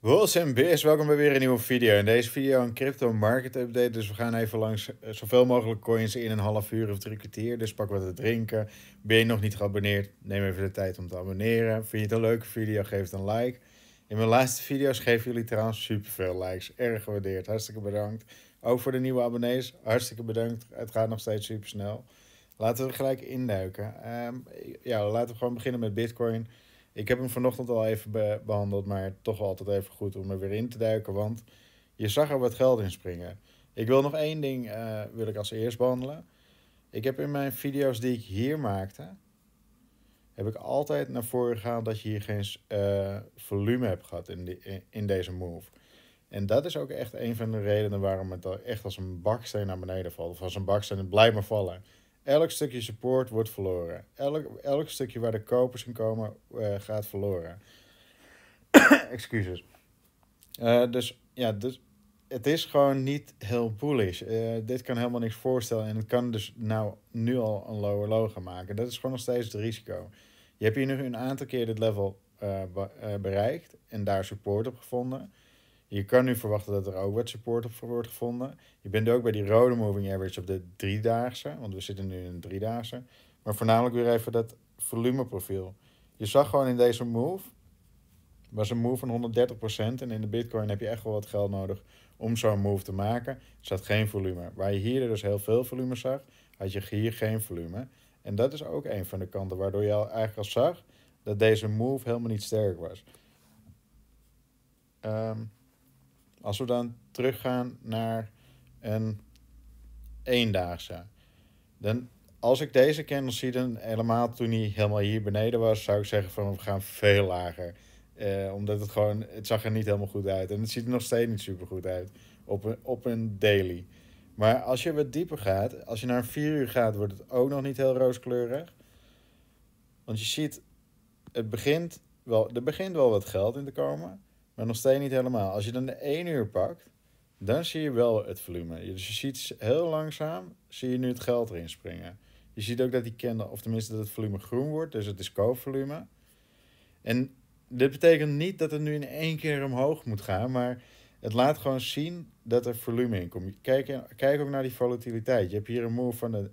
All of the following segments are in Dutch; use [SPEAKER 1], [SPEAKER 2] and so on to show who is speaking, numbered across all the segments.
[SPEAKER 1] Bulls en welkom bij weer een nieuwe video. In deze video een crypto market update. Dus we gaan even langs eh, zoveel mogelijk coins in een half uur of drie kwartier. Dus pak wat te drinken. Ben je nog niet geabonneerd? Neem even de tijd om te abonneren. Vind je het een leuke video? Geef het een like. In mijn laatste video's geven jullie trouwens superveel likes. Erg gewaardeerd. Hartstikke bedankt. Ook voor de nieuwe abonnees. Hartstikke bedankt. Het gaat nog steeds super snel. Laten we gelijk induiken. Ehm, ja, laten we gewoon beginnen met Bitcoin. Ik heb hem vanochtend al even behandeld, maar toch altijd even goed om er weer in te duiken, want je zag er wat geld in springen. Ik wil nog één ding uh, wil ik als eerst behandelen. Ik heb in mijn video's die ik hier maakte, heb ik altijd naar voren gehaald dat je hier geen uh, volume hebt gehad in, in deze move. En dat is ook echt een van de redenen waarom het echt als een baksteen naar beneden valt. Of als een baksteen, blijft maar vallen. Elk stukje support wordt verloren. Elk, elk stukje waar de kopers in komen, uh, gaat verloren. Excuses. Uh, dus ja, dus, het is gewoon niet heel bullish. Uh, dit kan helemaal niks voorstellen. En het kan dus nou nu al een lower low gaan maken. Dat is gewoon nog steeds het risico. Je hebt hier nu een aantal keer dit level bereikt en daar support op gevonden. Je kan nu verwachten dat er ook wat support op wordt gevonden. Je bent ook bij die rode moving average op de driedaagse, want we zitten nu in een driedaagse. Maar voornamelijk weer even dat volumeprofiel. Je zag gewoon in deze move, was een move van 130% en in de bitcoin heb je echt wel wat geld nodig om zo'n move te maken. Er zat geen volume. Waar je hier dus heel veel volume zag, had je hier geen volume. En dat is ook een van de kanten waardoor je eigenlijk al zag dat deze move helemaal niet sterk was. Um, als we dan teruggaan naar een eendaagse. Dan, als ik deze candle zie, dan helemaal toen hij helemaal hier beneden was, zou ik zeggen van we gaan veel lager. Eh, omdat het gewoon, het zag er niet helemaal goed uit. En het ziet er nog steeds niet super goed uit op een, op een daily. Maar als je wat dieper gaat, als je naar 4 uur gaat, wordt het ook nog niet heel rooskleurig. Want je ziet, het begint wel, er begint wel wat geld in te komen. Maar nog steeds niet helemaal. Als je dan de 1 uur pakt, dan zie je wel het volume. Dus je ziet heel langzaam, zie je nu het geld erin springen. Je ziet ook dat die candle, of tenminste dat het volume groen wordt, dus het is koopvolume. En dit betekent niet dat het nu in één keer omhoog moet gaan, maar het laat gewoon zien dat er volume in komt. Kijk, kijk ook naar die volatiliteit. Je hebt hier een move van de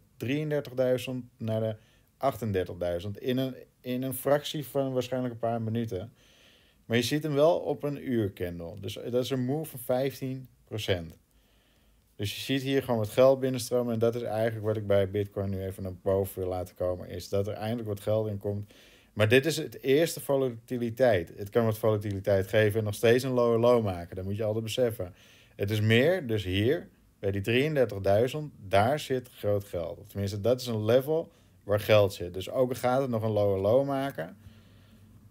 [SPEAKER 1] 33.000 naar de 38.000 in een, in een fractie van waarschijnlijk een paar minuten. Maar je ziet hem wel op een uur candle. Dus dat is een move van 15%. Dus je ziet hier gewoon wat geld binnenstromen. En dat is eigenlijk wat ik bij Bitcoin nu even naar boven wil laten komen. Is dat er eindelijk wat geld in komt. Maar dit is het eerste volatiliteit. Het kan wat volatiliteit geven en nog steeds een lower low maken. Dat moet je altijd beseffen. Het is meer, dus hier, bij die 33.000, daar zit groot geld. Of tenminste, dat is een level waar geld zit. Dus ook gaat het nog een lower low maken.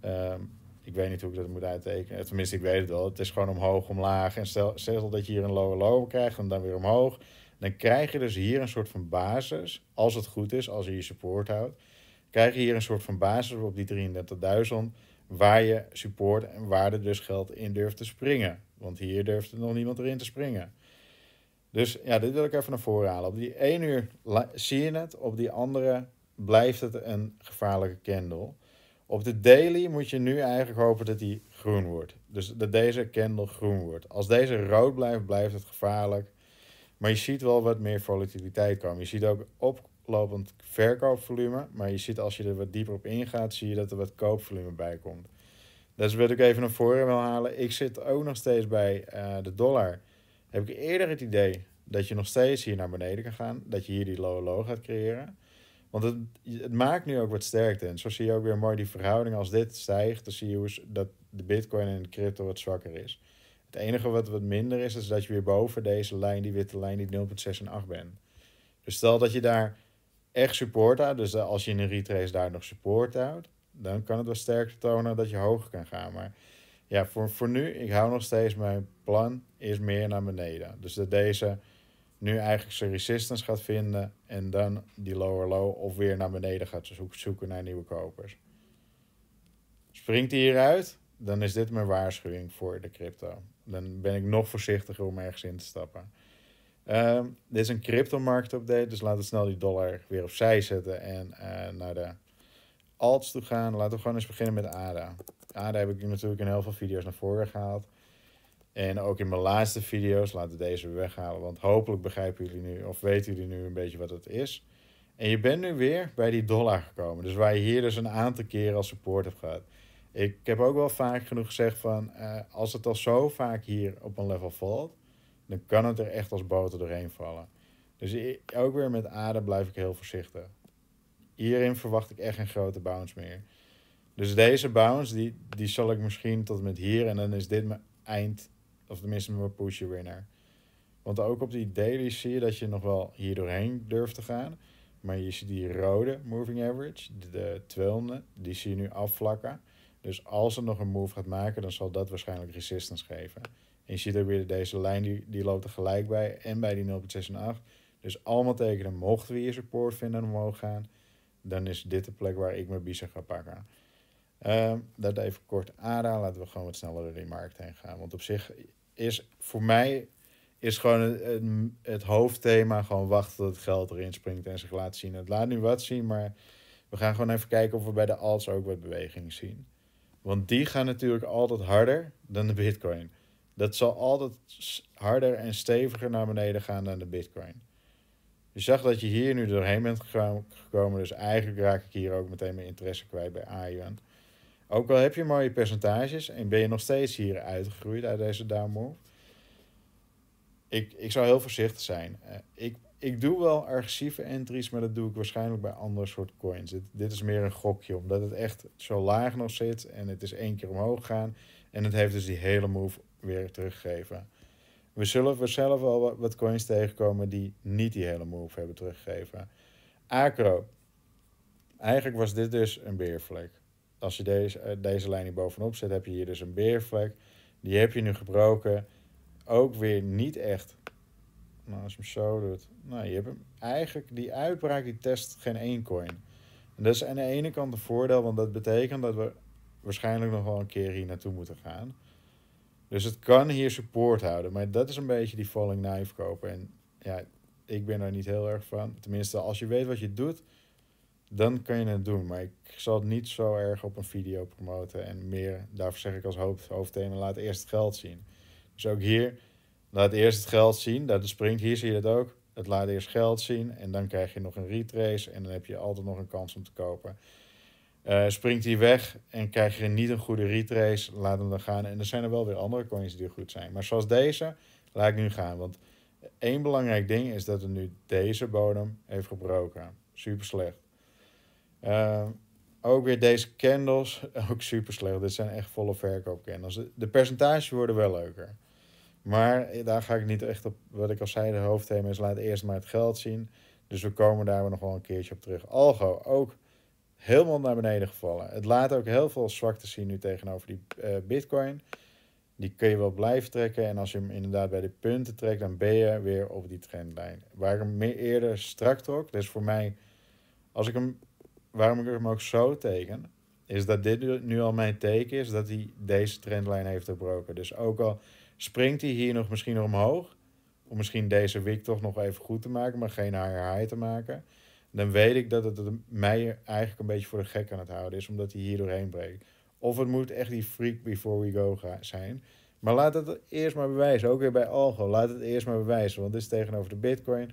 [SPEAKER 1] Um, ik weet niet hoe ik dat moet uittekenen. Tenminste, ik weet het wel. Het is gewoon omhoog, omlaag. En stel, stel dat je hier een lower low krijgt en dan weer omhoog. Dan krijg je dus hier een soort van basis. Als het goed is, als je je support houdt. Krijg je hier een soort van basis op die 33.000. Waar je support en waar er dus geld in durft te springen. Want hier durft er nog niemand erin te springen. Dus ja, dit wil ik even naar voren halen. Op die 1 uur zie je het. Op die andere blijft het een gevaarlijke candle. Op de daily moet je nu eigenlijk hopen dat die groen wordt. Dus dat deze candle groen wordt. Als deze rood blijft, blijft het gevaarlijk. Maar je ziet wel wat meer volatiliteit komen. Je ziet ook oplopend verkoopvolume. Maar je ziet als je er wat dieper op ingaat, zie je dat er wat koopvolume bij komt. Dus wil ik even naar voren wil halen. Ik zit ook nog steeds bij uh, de dollar. Heb ik eerder het idee dat je nog steeds hier naar beneden kan gaan. Dat je hier die low low gaat creëren. Want het, het maakt nu ook wat sterkte. En zo zie je ook weer mooi die verhouding. Als dit stijgt, dan zie je hoe dat de bitcoin en de crypto wat zwakker is. Het enige wat wat minder is, is dat je weer boven deze lijn, die witte lijn, die 0,6 en 8 bent. Dus stel dat je daar echt support houdt, dus als je in een retrace daar nog support houdt, dan kan het wel sterker tonen dat je hoger kan gaan. Maar ja, voor, voor nu, ik hou nog steeds mijn plan, is meer naar beneden. Dus dat deze nu eigenlijk zijn resistance gaat vinden en dan die lower low of weer naar beneden gaat zoeken naar nieuwe kopers. Springt hij hieruit, dan is dit mijn waarschuwing voor de crypto. Dan ben ik nog voorzichtiger om ergens in te stappen. Ehm, dit is een crypto market update, dus laten we snel die dollar weer opzij zetten en uh, naar de alts toe gaan. Laten we gewoon eens beginnen met ADA. ADA heb ik natuurlijk in heel veel video's naar voren gehaald. En ook in mijn laatste video's, laten we deze weghalen, want hopelijk begrijpen jullie nu, of weten jullie nu een beetje wat het is. En je bent nu weer bij die dollar gekomen. Dus waar je hier dus een aantal keren als support hebt gehad. Ik heb ook wel vaak genoeg gezegd van, uh, als het al zo vaak hier op een level valt, dan kan het er echt als boter doorheen vallen. Dus ook weer met ADA blijf ik heel voorzichtig. Hierin verwacht ik echt geen grote bounce meer. Dus deze bounce, die, die zal ik misschien tot met hier en dan is dit mijn eind, of tenminste mijn pusher winner. Want ook op die daily zie je dat je nog wel hier doorheen durft te gaan. Maar je ziet die rode moving average, de 200, die zie je nu afvlakken. Dus als het nog een move gaat maken, dan zal dat waarschijnlijk resistance geven. En je ziet ook weer deze lijn, die, die loopt er gelijk bij. En bij die 0.68. Dus allemaal tekenen, mochten we hier support vinden en omhoog gaan, dan is dit de plek waar ik mijn biezen ga pakken. Uh, dat even kort ADA, laten we gewoon wat sneller door die markt heen gaan. Want op zich is voor mij is gewoon het, het, hoofdthema gewoon wachten tot het geld erin springt en zich laat zien. Het laat nu wat zien, maar we gaan gewoon even kijken of we bij de alts ook wat beweging zien. Want die gaan natuurlijk altijd harder dan de bitcoin. Dat zal altijd harder en steviger naar beneden gaan dan de bitcoin. Je zag dat je hier nu doorheen bent gekomen, dus eigenlijk raak ik hier ook meteen mijn interesse kwijt bij AIUN. Ook al heb je mooie percentages en ben je nog steeds hier uitgegroeid uit deze downmove. Ik, ik zou heel voorzichtig zijn. Uh, ik, ik doe wel agressieve entries, maar dat doe ik waarschijnlijk bij andere soort coins. Dit, dit is meer een gokje, omdat het echt zo laag nog zit en het is één keer omhoog gegaan. En het heeft dus die hele move weer teruggegeven. We zullen vanzelf wel wat coins tegenkomen die niet die hele move hebben teruggegeven. Acro. Eigenlijk was dit dus een beervlek. Als je deze, eh, deze lijn hier bovenop zet, heb je hier dus een beervlek. Die heb je nu gebroken. Ook weer niet echt. Nou, als je hem zo doet. Nou, je hebt hem eigenlijk, die uitbraak, die test geen één coin. Dat is aan de ene kant een voordeel, want dat betekent dat we waarschijnlijk nog wel een keer hier naartoe moeten gaan. Dus het kan hier support houden. Maar dat is een beetje die falling knife kopen. En ja, ik ben er niet heel erg van. Tenminste, als je weet wat je doet, dan kan je het doen. Maar ik zal het niet zo erg op een video promoten. En meer, daarvoor zeg ik als hoofd, hoofdthema, laat eerst het geld zien. Dus ook hier, laat eerst het geld zien. Dat springt, hier zie je dat ook. Het laat eerst geld zien en dan krijg je nog een retrace. En dan heb je altijd nog een kans om te kopen. Uh, springt hij weg en krijg je niet een goede retrace, laat hem dan gaan. En er zijn er wel weer andere coins die goed zijn. Maar zoals deze, laat ik nu gaan. Want één belangrijk ding is dat er nu deze bodem heeft gebroken. Super slecht. Uh, ook weer deze candles, ook super slecht. Dit zijn echt volle verkoopcandles. De percentages worden wel leuker. Maar daar ga ik niet echt op, wat ik al zei, de hoofdthema is laat eerst maar het geld zien. Dus we komen daar nog wel een keertje op terug. Algo, ook helemaal naar beneden gevallen. Het laat ook heel veel zwakte zien nu tegenover die uh, bitcoin. Die kun je wel blijven trekken. En als je hem inderdaad bij de punten trekt, dan ben je weer op die trendlijn. Waar ik hem meer eerder strak trok, dus voor mij, als ik hem, waarom ik hem ook zo teken, is dat dit nu al mijn teken is dat hij deze trendlijn heeft doorbroken. Dus ook al springt hij hier nog misschien nog omhoog, om misschien deze week toch nog even goed te maken, maar geen higher high te maken dan weet ik dat het mij eigenlijk een beetje voor de gek aan het houden is, omdat hij hier doorheen breekt. Of het moet echt die freak before we go zijn. Maar laat het eerst maar bewijzen. Ook weer bij Algo. Laat het eerst maar bewijzen. Want dit is tegenover de Bitcoin.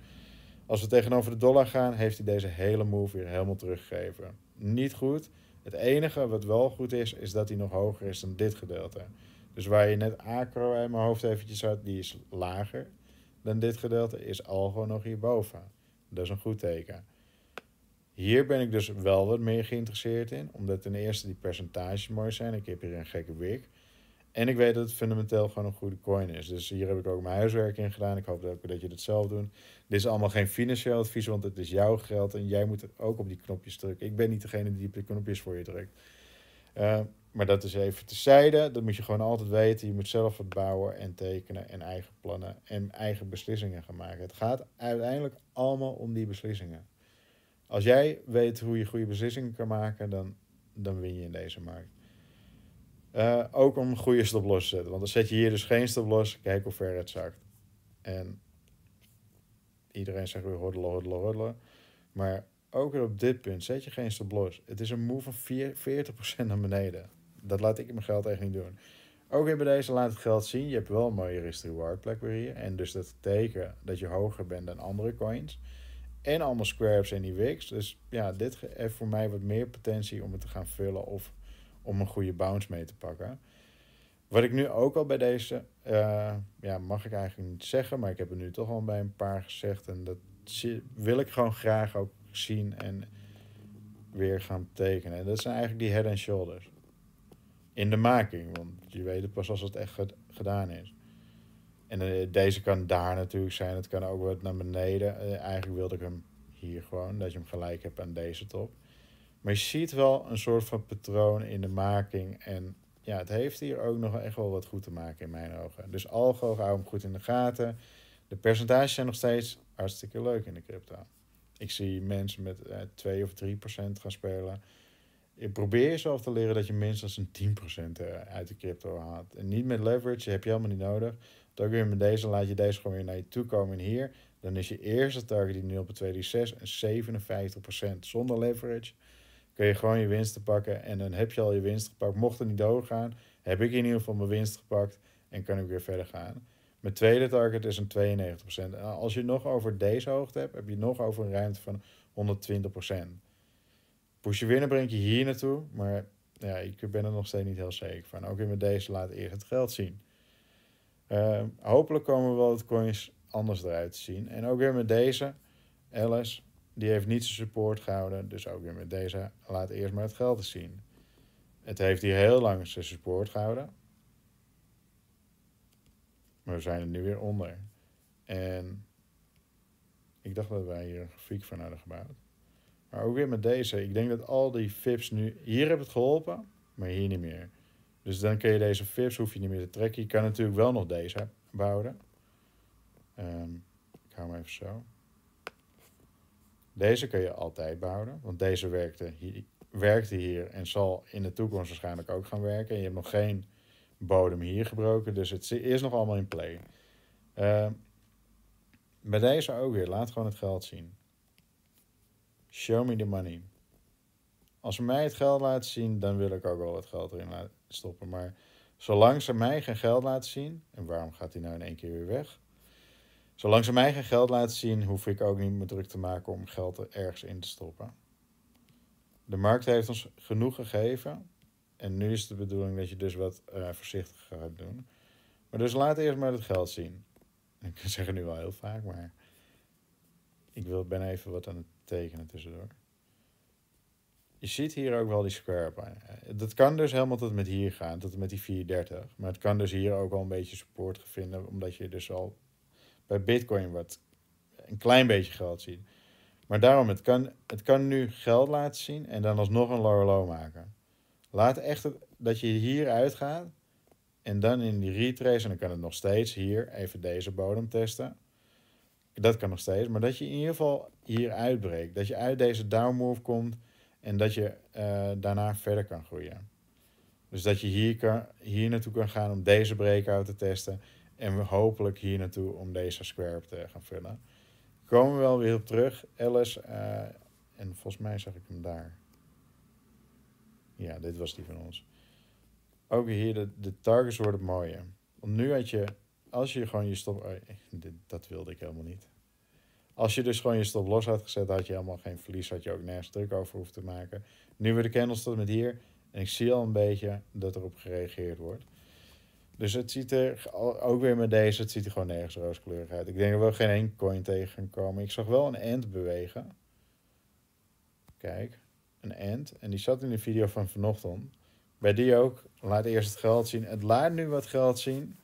[SPEAKER 1] Als we tegenover de dollar gaan, heeft hij deze hele move weer helemaal teruggegeven. Niet goed. Het enige wat wel goed is, is dat hij nog hoger is dan dit gedeelte. Dus waar je net acro in mijn hoofd eventjes had, die is lager dan dit gedeelte, is Algo nog hierboven. Dat is een goed teken. Hier ben ik dus wel wat meer geïnteresseerd in, omdat ten eerste die percentages mooi zijn. Ik heb hier een gekke wik. En ik weet dat het fundamenteel gewoon een goede coin is. Dus hier heb ik ook mijn huiswerk in gedaan. Ik hoop dat, dat je dat zelf doet. Dit is allemaal geen financieel advies, want het is jouw geld en jij moet ook op die knopjes drukken. Ik ben niet degene die die knopjes voor je drukt. Uh, maar dat is even tezijde. Dat moet je gewoon altijd weten. Je moet zelf wat bouwen en tekenen en eigen plannen en eigen beslissingen gaan maken. Het gaat uiteindelijk allemaal om die beslissingen. Als jij weet hoe je goede beslissingen kan maken, dan, dan win je in deze markt. Uh, ook om goede stoploss te zetten. Want dan zet je hier dus geen stoploss. Kijk hoe ver het zakt. En iedereen zegt weer hoddelen, hoddelen, hoddelen. Maar ook weer op dit punt zet je geen stoploss. Het is een move van 4, 40% naar beneden. dat laat ik mijn geld echt niet doen. Ook weer bij deze laat het geld zien. Je hebt wel een mooie risk reward plek weer hier. En dus dat teken dat je hoger bent dan andere coins. En allemaal squares en die wicks. Dus ja, dit heeft voor mij wat meer potentie om het te gaan vullen of om een goede bounce mee te pakken. Wat ik nu ook al bij deze, uh, ja, mag ik eigenlijk niet zeggen, maar ik heb er nu toch al bij een paar gezegd. En dat wil ik gewoon graag ook zien en weer gaan tekenen. En dat zijn eigenlijk die head and shoulders. In de making, want je weet het pas als het echt gedaan is. En uh, deze kan daar natuurlijk zijn. Het kan ook wat naar beneden. Uh, eigenlijk wilde ik hem hier gewoon, dat je hem gelijk hebt aan deze top. Maar je ziet wel een soort van patroon in de making. En ja, het heeft hier ook nog echt wel wat goed te maken in mijn ogen. Dus algo, hou hem goed in de gaten. De percentages zijn nog steeds hartstikke leuk in de crypto. Ik zie mensen met uh, 2 of 3 procent gaan spelen. Je probeer jezelf te leren dat je minstens een 10 procent eh, uit de crypto haalt. En niet met leverage, heb je helemaal niet nodig. Dan weer met deze, laat je deze gewoon weer naar je toe komen. En hier, dan is je eerste target die nu op 236 een 57% zonder leverage kun je gewoon je winsten pakken. En dan heb je al je winst gepakt. Mocht het niet doorgaan, heb ik in ieder geval mijn winst gepakt. En kan ik weer verder gaan. Mijn tweede target is een 92%. En als je nog over deze hoogte hebt, heb je nog over een ruimte van 120%. Push je winnen breng je hier naartoe. Maar ja, ik ben er nog steeds niet heel zeker van. Ook weer met deze laat eerst het geld zien. Uh, hopelijk komen wel het coins anders eruit te zien. En ook weer met deze, Alice, die heeft niet zijn support gehouden. Dus ook weer met deze, laat eerst maar het geld zien. Het heeft hier heel lang zijn support gehouden. Maar we zijn er nu weer onder. En ik dacht dat wij hier een grafiek van hadden gebouwd. Maar ook weer met deze. Ik denk dat al die FIPS nu... Hier hebben het geholpen, maar hier niet meer. Dus dan kun je deze FIPS, hoef je niet meer te trekken. Je kan natuurlijk wel nog deze bouwen. Um, ik hou hem even zo. Deze kun je altijd bouwen, want deze werkte hier, werkte hier en zal in de toekomst waarschijnlijk ook gaan werken. je hebt nog geen bodem hier gebroken, dus het is nog allemaal in play. Uh, bij deze ook weer, laat gewoon het geld zien. Show me the money. Als ze mij het geld laten zien, dan wil ik ook wel wat geld erin stoppen. Maar zolang ze mij geen geld laten zien, en waarom gaat hij nou in één keer weer weg? Zolang ze mij geen geld laten zien, hoef ik ook niet meer druk te maken om geld er ergens in te stoppen. De markt heeft ons genoeg gegeven. En nu is de bedoeling dat je dus wat uh, voorzichtiger gaat doen. Maar dus laat eerst maar het geld zien. Ik zeg het nu wel heel vaak, maar ik wil, ben even wat aan het tekenen tussendoor. Je ziet hier ook wel die square bij. Dat kan dus helemaal tot met hier gaan, tot met die 430. Maar het kan dus hier ook wel een beetje support vinden, omdat je dus al bij Bitcoin wat een klein beetje geld zien. Maar daarom, het kan, het kan nu geld laten zien en dan alsnog een lower low maken. Laat echt dat je hier uitgaat en dan in die retrace, en dan kan het nog steeds hier even deze bodem testen. Dat kan nog steeds, maar dat je in ieder geval hier uitbreekt. Dat je uit deze down move komt en dat je uh, daarna verder kan groeien. Dus dat je hier, kan, hier naartoe kan gaan om deze breakout te testen. En we hopelijk hier naartoe om deze square te gaan vullen. Komen we wel weer op terug. Alice, uh, en volgens mij zag ik hem daar. Ja, dit was die van ons. Ook hier, de, de targets worden mooier. Want nu had je, als je gewoon je stop... Oh, dit, dat wilde ik helemaal niet. Als je dus gewoon je stop los had gezet, had je helemaal geen verlies. Had je ook nergens druk over hoeven te maken. Nu weer de candles tot met hier. En ik zie al een beetje dat erop gereageerd wordt. Dus het ziet er, ook weer met deze, het ziet er gewoon nergens rooskleurig uit. Ik denk dat we geen één coin tegen gaan komen. Ik zag wel een ant bewegen. Kijk, een ant. En die zat in de video van vanochtend. Bij die ook, laat eerst het geld zien. Het laat nu wat geld zien,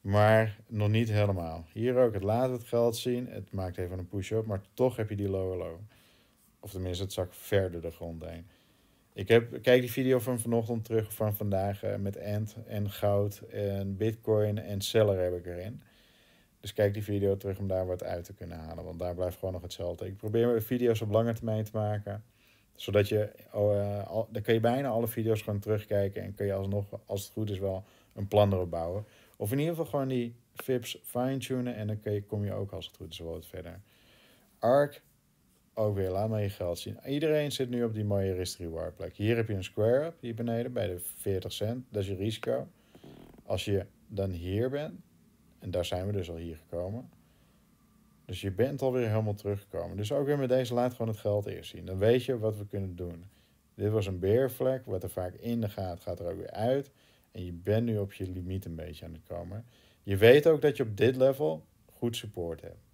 [SPEAKER 1] maar nog niet helemaal. Hier ook, het laat het geld zien. Het maakt even een push-up, maar toch heb je die lower low. Of tenminste, het zak verder de grond heen. Ik heb, kijk die video van vanochtend terug van vandaag uh, met Ant en goud en bitcoin en seller heb ik erin. Dus kijk die video terug om daar wat uit te kunnen halen, want daar blijft gewoon nog hetzelfde. Ik probeer video's op lange termijn te maken, zodat je, uh, dan kun je bijna alle video's gewoon terugkijken en kun je alsnog, als het goed is, wel een plan erop bouwen. Of in ieder geval gewoon die FIPS fine-tunen en dan je, kom je ook als het goed is wel wat verder. ARC ook weer, laat maar je geld zien. Iedereen zit nu op die mooie risk reward plek. Hier heb je een square up, hier beneden, bij de 40 cent. Dat is je risico. Als je dan hier bent, en daar zijn we dus al hier gekomen. Dus je bent alweer helemaal teruggekomen. Dus ook weer met deze laat gewoon het geld eerst zien. Dan weet je wat we kunnen doen. Dit was een beervlek, wat er vaak in gaat, gaat er ook weer uit. En je bent nu op je limiet een beetje aan het komen. Je weet ook dat je op dit level goed support hebt.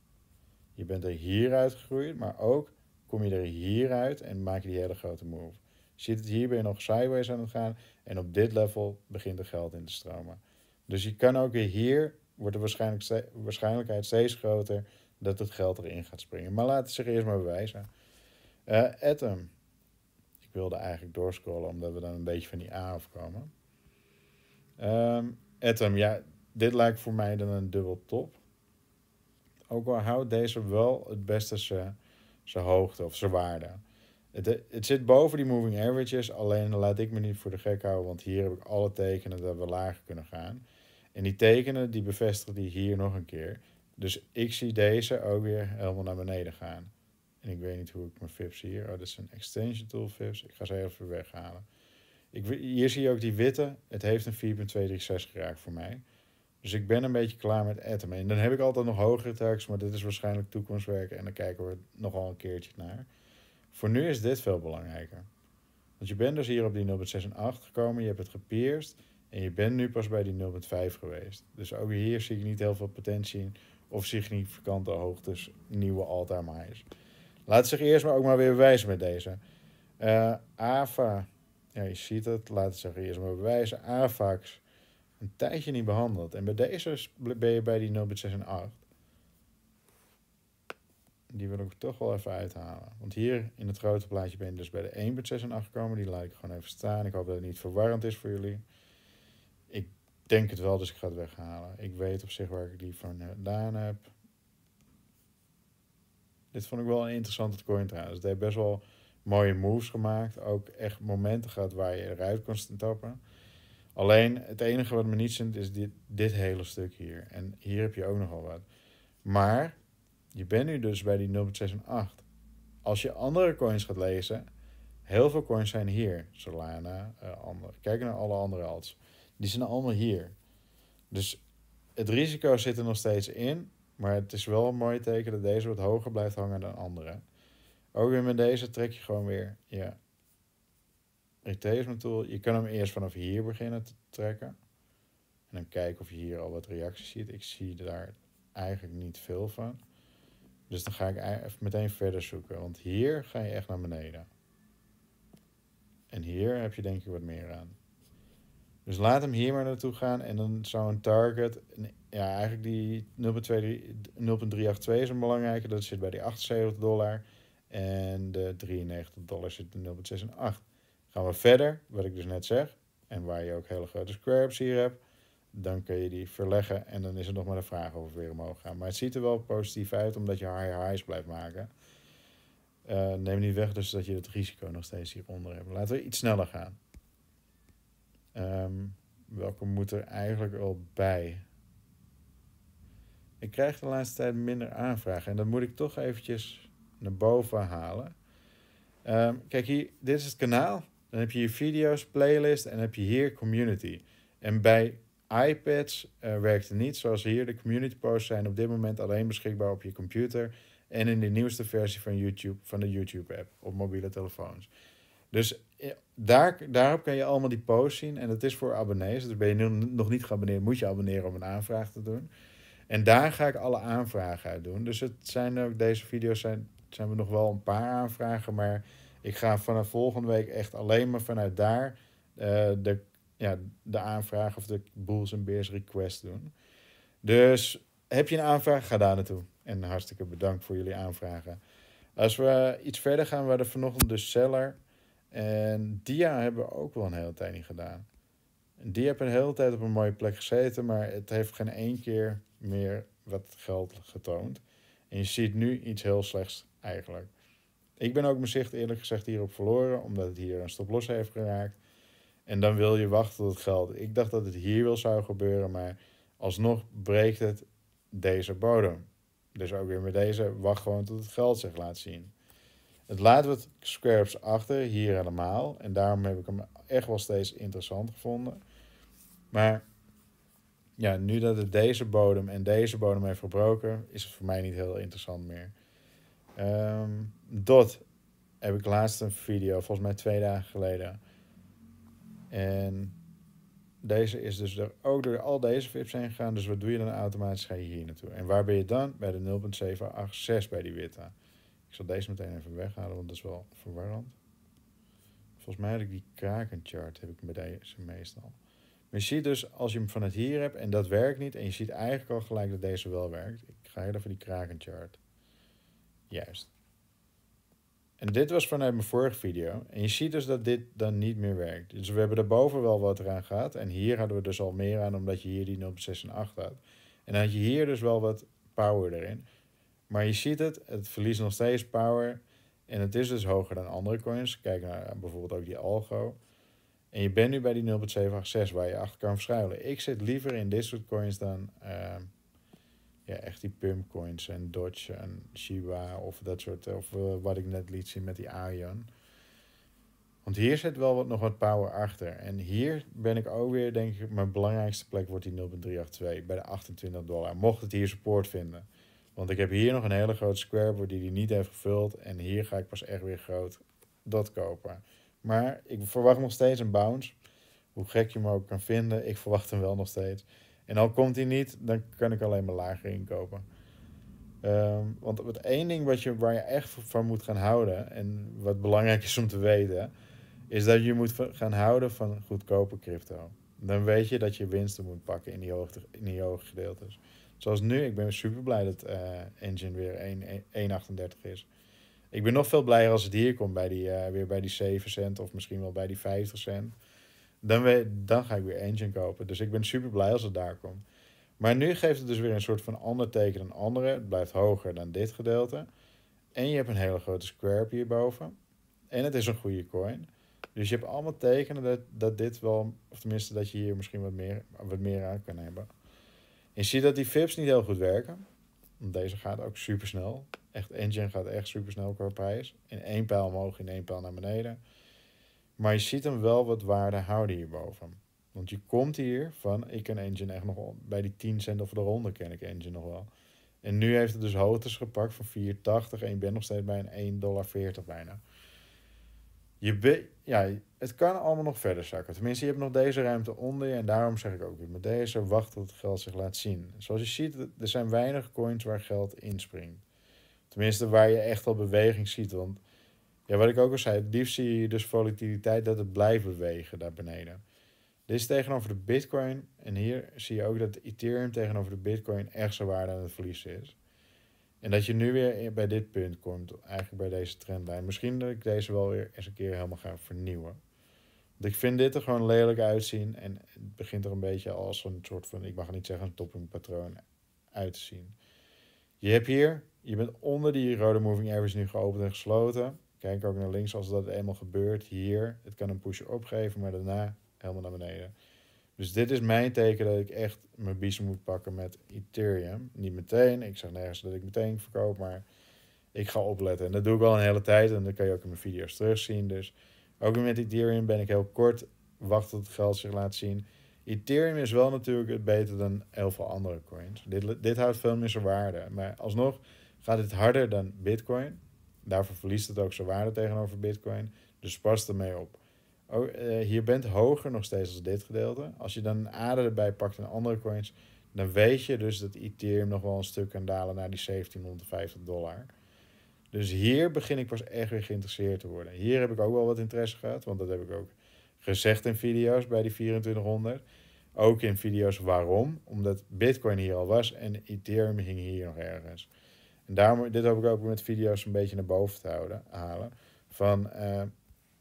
[SPEAKER 1] Je bent er hieruit gegroeid, maar ook kom je er hieruit en maak je die hele grote move. Zit het hier nog sideways aan het gaan en op dit level begint er geld in te stromen. Dus je kan ook weer hier, wordt de waarschijnlijk waarschijnlijkheid steeds groter dat het geld erin gaat springen. Maar laat het zich eerst maar bewijzen. Uh, Atom. Ik wilde eigenlijk doorscrollen omdat we dan een beetje van die A afkomen. Um, Atom, ja, dit lijkt voor mij dan een dubbel top. Ook al houdt deze wel het beste zijn hoogte of zijn waarde. Het, het zit boven die moving averages, alleen laat ik me niet voor de gek houden, want hier heb ik alle tekenen dat we lager kunnen gaan. En die tekenen die bevestigen die hier nog een keer. Dus ik zie deze ook weer helemaal naar beneden gaan. En ik weet niet hoe ik mijn FIPS hier. Oh, dat is een extension tool FIPS. Ik ga ze even weghalen. Ik, hier zie je ook die witte. Het heeft een 4.236 geraakt voor mij. Dus ik ben een beetje klaar met Atom. En dan heb ik altijd nog hogere tags, maar dit is waarschijnlijk toekomstwerk. En dan kijken we nog een keertje naar. Voor nu is dit veel belangrijker. Want je bent dus hier op die 0.6 en 8 gekomen. Je hebt het gepierst. En je bent nu pas bij die 0.5 geweest. Dus ook hier zie ik niet heel veel potentie in. Of significante hoogtes, nieuwe all-time highs. Laat zich eerst maar ook maar weer bewijzen met deze. Uh, AVA, ja, je ziet het, laat het zich eerst maar bewijzen. AVAX, een tijdje niet behandeld. En bij deze ben je bij die 0,6 en 8. Die wil ik toch wel even uithalen. Want hier in het grote plaatje ben je dus bij de 1,6 en 8 gekomen. Die laat ik gewoon even staan. Ik hoop dat het niet verwarrend is voor jullie. Ik denk het wel, dus ik ga het weghalen. Ik weet op zich waar ik die vandaan heb. Dit vond ik wel een interessante coin trouwens. Het heeft best wel mooie moves gemaakt. Ook echt momenten gehad waar je eruit kon stappen. Alleen het enige wat me niet zint is dit, dit hele stuk hier. En hier heb je ook nogal wat. Maar je bent nu dus bij die 0.6 Als je andere coins gaat lezen, heel veel coins zijn hier. Solana, uh, andere. Kijk naar alle andere alts. Die zijn allemaal hier. Dus het risico zit er nog steeds in. Maar het is wel een mooi teken dat deze wat hoger blijft hangen dan andere. Ook weer met deze trek je gewoon weer ja, retracement tool. Je kan hem eerst vanaf hier beginnen te trekken. En dan kijken of je hier al wat reacties ziet. Ik zie daar eigenlijk niet veel van. Dus dan ga ik even meteen verder zoeken. Want hier ga je echt naar beneden. En hier heb je denk ik wat meer aan. Dus laat hem hier maar naartoe gaan. En dan zou een target... Ja, eigenlijk die 0.382 is een belangrijke. Dat zit bij die 78 dollar. En de 93 dollar zit in 0.68. Gaan we verder, wat ik dus net zeg, en waar je ook hele grote squares hier hebt, dan kun je die verleggen en dan is er nog maar de vraag of we weer omhoog gaan. Maar het ziet er wel positief uit omdat je high highs blijft maken. Uh, neem niet weg dus dat je het risico nog steeds hieronder hebt. Laten we iets sneller gaan. Um, welke moet er eigenlijk al bij? Ik krijg de laatste tijd minder aanvragen en dat moet ik toch eventjes naar boven halen. Um, kijk hier, dit is het kanaal. Dan heb je hier video's, playlist en heb je hier community. En bij iPads uh, werkt het niet. Zoals hier, de community posts zijn op dit moment alleen beschikbaar op je computer. En in de nieuwste versie van YouTube, van de YouTube app op mobiele telefoons. Dus eh, daar, daarop kan je allemaal die posts zien. En dat is voor abonnees. Dus ben je nog niet geabonneerd, moet je abonneren om een aanvraag te doen. En daar ga ik alle aanvragen uit doen. Dus het zijn ook, deze video's zijn, zijn we nog wel een paar aanvragen. Maar ik ga vanaf volgende week echt alleen maar vanuit daar uh, de, ja, de aanvraag of de Bulls en Bears request doen. Dus heb je een aanvraag, ga daar naartoe. En hartstikke bedankt voor jullie aanvragen. Als we iets verder gaan, we vanochtend de seller. En Dia hebben we ook wel een hele tijd niet gedaan. Die hebben een hele tijd op een mooie plek gezeten, maar het heeft geen één keer meer wat geld getoond. En je ziet nu iets heel slechts eigenlijk. Ik ben ook mijn zicht eerlijk gezegd hierop verloren, omdat het hier een stop-los heeft geraakt. En dan wil je wachten tot het geld. Ik dacht dat het hier wel zou gebeuren, maar alsnog breekt het deze bodem. Dus ook weer met deze, wacht gewoon tot het geld zich laat zien. Het laat wat squares achter, hier helemaal. En daarom heb ik hem echt wel steeds interessant gevonden. Maar ja, nu dat het deze bodem en deze bodem heeft verbroken, is het voor mij niet heel interessant meer. Ehm, Dot heb ik laatst een video, volgens mij twee dagen geleden. En deze is dus er ook door al deze VIP's heen gegaan. Dus wat doe je dan automatisch? Ga je hier naartoe. En waar ben je dan? Bij de 0.786 bij die witte. Ik zal deze meteen even weghalen, want dat is wel verwarrend. Volgens mij heb ik die krakenchart heb ik bij deze meestal. Maar je ziet dus, als je hem vanuit hier hebt en dat werkt niet... en je ziet eigenlijk al gelijk dat deze wel werkt. Ik ga even die krakenchart. Juist. En dit was vanuit mijn vorige video. En je ziet dus dat dit dan niet meer werkt. Dus we hebben daarboven wel wat eraan gehad. En hier hadden we dus al meer aan, omdat je hier die 0.6 en 8 had. En dan had je hier dus wel wat power erin. Maar je ziet het, het verliest nog steeds power. En het is dus hoger dan andere coins. Kijk naar bijvoorbeeld ook die Algo. En je bent nu bij die 0.786 waar je achter kan verschuilen. Ik zit liever in dit soort coins dan uh, ja, echt die pump coins en Dodge en Shiba of dat soort. Of uh, wat ik net liet zien met die Aion. Want hier zit wel wat, nog wat power achter. En hier ben ik ook weer, denk ik, mijn belangrijkste plek wordt die 0.382 bij de 28 dollar. Mocht het hier support vinden. Want ik heb hier nog een hele grote square die die niet heeft gevuld. En hier ga ik pas echt weer groot dat kopen. Maar ik verwacht nog steeds een bounce. Hoe gek je hem ook kan vinden, ik verwacht hem wel nog steeds. En al komt hij niet, dan kan ik alleen maar lager inkopen. Um, want het één ding wat je, waar je echt van moet gaan houden, en wat belangrijk is om te weten, is dat je moet gaan houden van goedkope crypto. Dan weet je dat je winsten moet pakken in die, hoogte, in die hoge gedeeltes. Zoals nu, ik ben super blij dat uh, Engine weer 1,38 is. Ik ben nog veel blijer als het hier komt, bij die, uh, weer bij die 7 cent of misschien wel bij die 50 cent. Dan, dan ga ik weer Engine kopen. Dus ik ben super blij als het daar komt. Maar nu geeft het dus weer een soort van ander teken dan andere. Het blijft hoger dan dit gedeelte. En je hebt een hele grote square hierboven. En het is een goede coin. Dus je hebt allemaal tekenen dat, dat dit wel, of tenminste dat je hier misschien wat meer, wat meer aan kan hebben. Je ziet dat die VIPs niet heel goed werken. Want deze gaat ook super snel. Echt, engine gaat echt super snel qua prijs. In één pijl omhoog, in één pijl naar beneden. Maar je ziet hem wel wat waarde houden hierboven. Want je komt hier van, ik ken engine echt nog bij die 10 cent of de ronde ken ik engine nog wel. En nu heeft het dus hoogtes gepakt van 4,80 en je bent nog steeds bij een 1,40 dollar bijna. Je ja, het kan allemaal nog verder zakken. Tenminste, je hebt nog deze ruimte onder je. En daarom zeg ik ook weer met deze, wacht tot het geld zich laat zien. Zoals je ziet, er zijn weinig coins waar geld inspringt. Tenminste, waar je echt al beweging ziet. Want ja, wat ik ook al zei, het liefst zie je dus volatiliteit dat het blijft bewegen daar beneden. Dit is tegenover de Bitcoin. En hier zie je ook dat Ethereum tegenover de Bitcoin echt zijn waarde aan het verliezen is. En dat je nu weer bij dit punt komt, eigenlijk bij deze trendlijn. Misschien dat ik deze wel weer eens een keer helemaal ga vernieuwen. Want ik vind dit er gewoon lelijk uitzien. En het begint er een beetje als een soort van, ik mag niet zeggen een toppingpatroon uit te zien. Je hebt hier, je bent onder die rode moving average nu geopend en gesloten. Kijk ook naar links als dat eenmaal gebeurt. Hier, het kan een push opgeven, maar daarna helemaal naar beneden. Dus dit is mijn teken dat ik echt mijn biezen moet pakken met Ethereum. Niet meteen, ik zeg nergens dat ik meteen verkoop, maar ik ga opletten. En dat doe ik al een hele tijd en dat kan je ook in mijn video's terugzien. Dus ook met Ethereum ben ik heel kort, wacht tot het geld zich laat zien. Ethereum is wel natuurlijk het beter dan heel veel andere coins. Dit, dit houdt veel meer zijn waarde. Maar alsnog gaat het harder dan Bitcoin. Daarvoor verliest het ook zijn waarde tegenover Bitcoin. Dus pas ermee op. Oh, uh, hier bent hoger nog steeds als dit gedeelte. Als je dan een ader erbij pakt en andere coins, dan weet je dus dat Ethereum nog wel een stuk kan dalen naar die 1750 dollar. Dus hier begin ik pas echt weer geïnteresseerd te worden. Hier heb ik ook wel wat interesse gehad, want dat heb ik ook gezegd in video's bij die 2400. Ook in video's waarom. Omdat Bitcoin hier al was en Ethereum hing hier nog ergens. En daarom, dit heb ik ook met video's een beetje naar boven te houden, halen. Van, uh,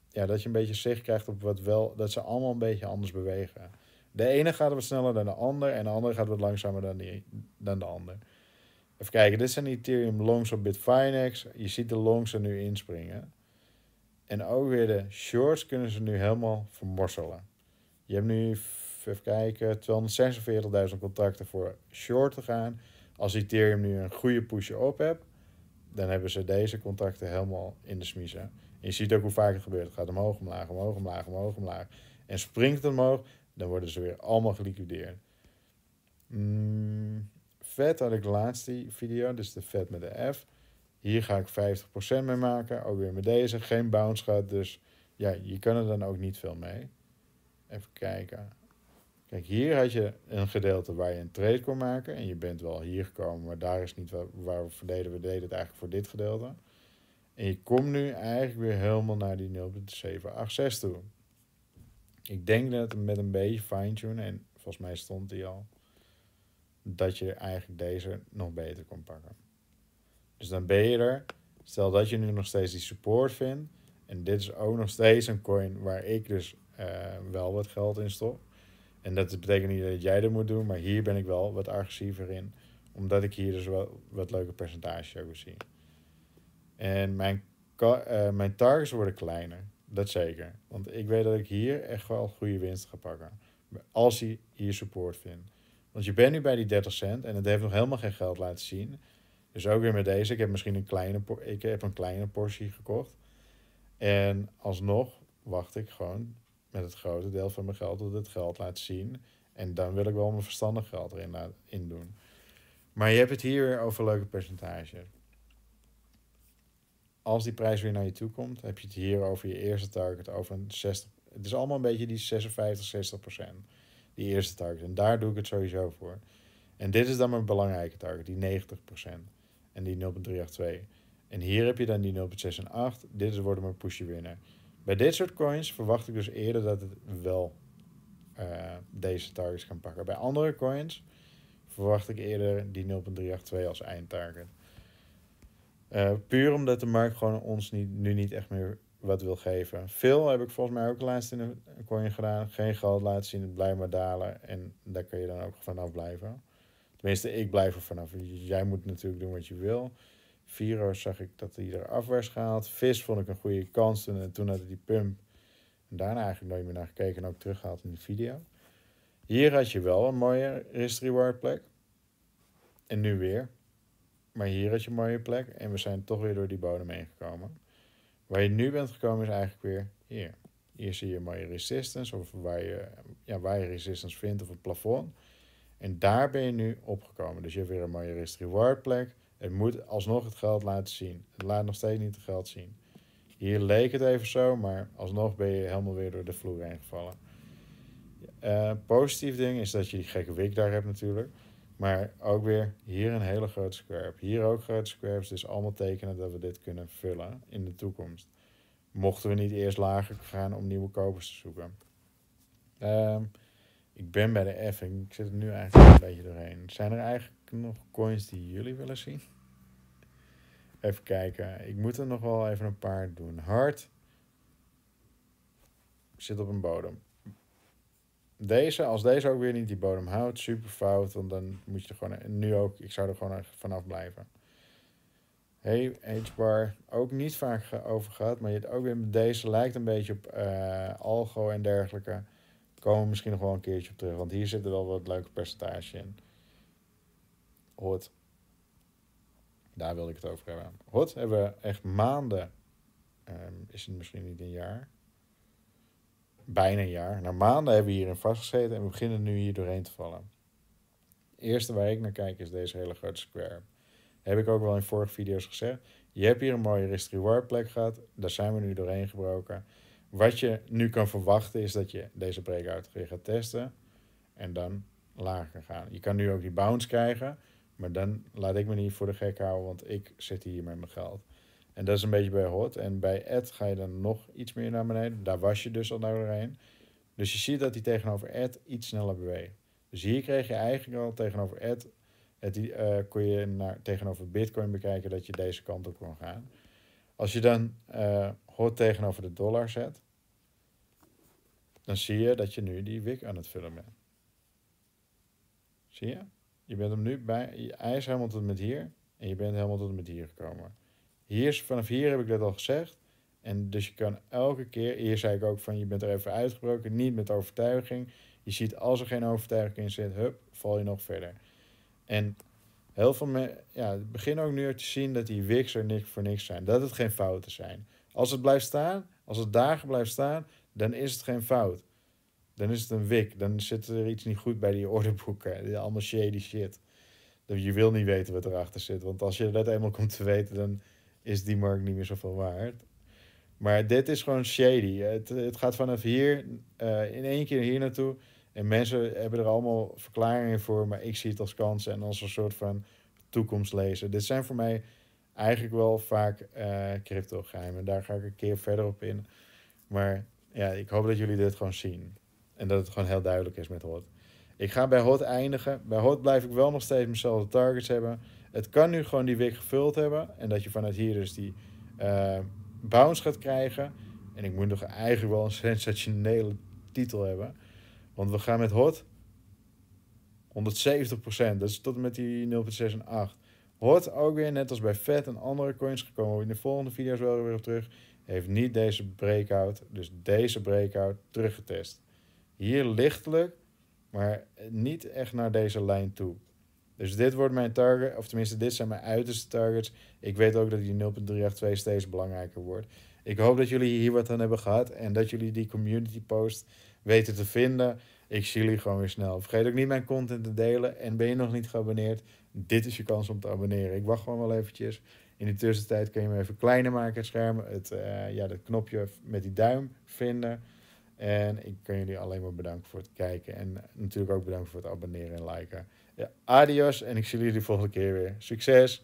[SPEAKER 1] ja, dat je een beetje zicht krijgt op wat wel, dat ze allemaal een beetje anders bewegen. De ene gaat wat sneller dan de ander en de andere gaat wat langzamer dan, die, dan de ander. Even kijken, dit zijn Ethereum longs op Bitfinex. Je ziet de longs er nu inspringen. En ook weer de shorts kunnen ze nu helemaal vermorselen. Je hebt nu, even kijken, 246.000 contracten voor short te gaan. Als Ethereum nu een goede push op hebt, dan hebben ze deze contacten helemaal in de smiezen. En je ziet ook hoe vaak het gebeurt. Het gaat omhoog, omlaag, omhoog, omlaag, omhoog, omlaag. En springt het omhoog, dan worden ze weer allemaal geliquideerd. Mm, vet had ik de laatste video, dus de vet met de F. Hier ga ik 50% mee maken. Ook weer met deze. Geen bounce gehad, dus ja, je kan er dan ook niet veel mee. Even kijken. Kijk, hier had je een gedeelte waar je een trade kon maken. En je bent wel hier gekomen, maar daar is niet waar, waar we verdeden. We deden het eigenlijk voor dit gedeelte. En je komt nu eigenlijk weer helemaal naar die 0.786 toe. Ik denk dat met een beetje fine-tune, en volgens mij stond die al, dat je eigenlijk deze nog beter kon pakken. Dus dan ben je er. Stel dat je nu nog steeds die support vindt. En dit is ook nog steeds een coin waar ik dus uh, wel wat geld in stop. En dat betekent niet dat jij dat moet doen, maar hier ben ik wel wat agressiever in. Omdat ik hier dus wel wat leuke percentages ook zie. En mijn, uh, mijn targets worden kleiner. Dat zeker. Want ik weet dat ik hier echt wel goede winst ga pakken. Als hij hier support vindt. Want je bent nu bij die 30 cent en het heeft nog helemaal geen geld laten zien. Dus ook weer met deze. Ik heb misschien een kleine, ik heb een kleine portie gekocht. En alsnog wacht ik gewoon met het grote deel van mijn geld tot het geld laat zien. En dan wil ik wel mijn verstandig geld erin in doen. Maar je hebt het hier weer over leuke percentages. Als die prijs weer naar je toe komt, heb je het hier over je eerste target over een 60. Het is allemaal een beetje die 56, 60 procent. Die eerste target. En daar doe ik het sowieso voor. En dit is dan mijn belangrijke target, die 90 procent. En die 0,382. En hier heb je dan die 0,6 Dit is worden mijn pushy winner. Bij dit soort coins verwacht ik dus eerder dat het wel uh, deze targets kan pakken. Bij andere coins verwacht ik eerder die 0.382 als eindtarget. Uh, puur omdat de markt gewoon ons niet, nu niet echt meer wat wil geven. Veel heb ik volgens mij ook laatst in een coin gedaan. Geen geld laten zien, het blijft maar dalen. En daar kun je dan ook vanaf blijven. Tenminste, ik blijf er vanaf. Jij moet natuurlijk doen wat je wil. Viro zag ik dat hij er afwaarts gehaald. Vis vond ik een goede kans toen, toen had hij die pump. En daarna eigenlijk nooit meer naar gekeken en ook teruggehaald in de video. Hier had je wel een mooie risk reward plek. En nu weer. Maar hier had je een mooie plek. En we zijn toch weer door die bodem heen gekomen. Waar je nu bent gekomen is eigenlijk weer hier. Hier zie je mooie resistance. Of waar je, ja, waar je resistance vindt of een plafond. En daar ben je nu opgekomen. Dus je hebt weer een mooie risk reward plek. Het moet alsnog het geld laten zien. Het laat nog steeds niet het geld zien. Hier leek het even zo, maar alsnog ben je helemaal weer door de vloer heen gevallen. Uh, positief ding is dat je die gekke wik daar hebt natuurlijk. Maar ook weer hier een hele grote square. Hier ook grote squares. Dus allemaal tekenen dat we dit kunnen vullen in de toekomst. Mochten we niet eerst lager gaan om nieuwe kopers te zoeken. Um, ik ben bij de en ik zit er nu eigenlijk een beetje doorheen. Zijn er eigenlijk nog coins die jullie willen zien? Even kijken. Ik moet er nog wel even een paar doen. Hard zit op een bodem. Deze, als deze ook weer niet die bodem houdt, super fout. Want dan moet je er gewoon, nu ook, ik zou er gewoon vanaf blijven. Hey, H-bar, ook niet vaak over gehad, maar je hebt ook weer met deze, lijkt een beetje op uh, Algo en dergelijke. Komen we misschien nog wel een keertje op terug, want hier zit er wel wat leuke percentage in. Hot. Daar wilde ik het over hebben. Hot hebben we echt maanden, um, is het misschien niet een jaar, bijna een jaar. Na maanden hebben we hierin vastgezeten en we beginnen nu hier doorheen te vallen. Het eerste waar ik naar kijk is deze hele grote square. Heb ik ook wel in vorige video's gezegd. Je hebt hier een mooie risk-reward plek gehad. Daar zijn we nu doorheen gebroken. Wat je nu kan verwachten is dat je deze breakout gaat testen. En dan lager gaan. Je kan nu ook die bounce krijgen. Maar dan laat ik me niet voor de gek houden, want ik zit hier met mijn geld. En dat is een beetje bij hot. En bij Ed ga je dan nog iets meer naar beneden. Daar was je dus al naar doorheen. Dus je ziet dat hij tegenover Ed iets sneller beweegt. Dus hier kreeg je eigenlijk al tegenover Ed... Het, uh, kon je naar, tegenover Bitcoin bekijken dat je deze kant op kon gaan. Als je dan uh, hot tegenover de dollar zet... dan zie je dat je nu die wik aan het vullen bent. Zie je? Je bent hem nu bij... Hij is helemaal tot met hier. En je bent helemaal tot met hier gekomen. Hier, vanaf hier heb ik dat al gezegd. En dus je kan elke keer, hier zei ik ook van je bent er even uitgebroken, niet met overtuiging. Je ziet als er geen overtuiging in zit, hup, val je nog verder. En Heel veel mensen ja, beginnen ook nu te zien dat die wigs er niks voor niks zijn. Dat het geen fouten zijn. Als het blijft staan, als het dagen blijft staan, dan is het geen fout. Dan is het een wik. Dan zit er iets niet goed bij die orderboeken. Allemaal shady shit. Je wil niet weten wat erachter zit. Want als je dat eenmaal komt te weten, dan is die markt niet meer zoveel waard. Maar dit is gewoon shady. Het, het gaat vanaf hier uh, in één keer hier naartoe. En mensen hebben er allemaal verklaringen voor, maar ik zie het als kansen en als een soort van toekomst lezen. Dit zijn voor mij eigenlijk wel vaak uh, crypto geheimen. Daar ga ik een keer verder op in. Maar ja, ik hoop dat jullie dit gewoon zien. En dat het gewoon heel duidelijk is met HOT. Ik ga bij HOT eindigen. Bij HOT blijf ik wel nog steeds dezelfde targets hebben. Het kan nu gewoon die week gevuld hebben. En dat je vanuit hier dus die uh, bounce gaat krijgen. En ik moet nog eigenlijk wel een sensationele titel hebben. Want we gaan met HOT 170%. Dat is tot en met die 0.6 en 8. HOT ook weer, net als bij FED en andere coins, gekomen in de volgende video's wel weer op terug. Heeft niet deze breakout, dus deze breakout, teruggetest. Hier lichtelijk, maar niet echt naar deze lijn toe. Dus dit wordt mijn target, of tenminste dit zijn mijn uiterste targets. Ik weet ook dat die 0.382 steeds belangrijker wordt. Ik hoop dat jullie hier wat aan hebben gehad en dat jullie die community post weten te vinden. Ik zie jullie gewoon weer snel. Vergeet ook niet mijn content te delen. En ben je nog niet geabonneerd, dit is je kans om te abonneren. Ik wacht gewoon wel eventjes. In de tussentijd kun je me even kleiner maken, het scherm. Het, uh, ja, dat knopje met die duim vinden. En ik kan jullie alleen maar bedanken voor het kijken. En natuurlijk ook bedanken voor het abonneren en liken. Ja, adios en ik zie jullie de volgende keer weer. Succes!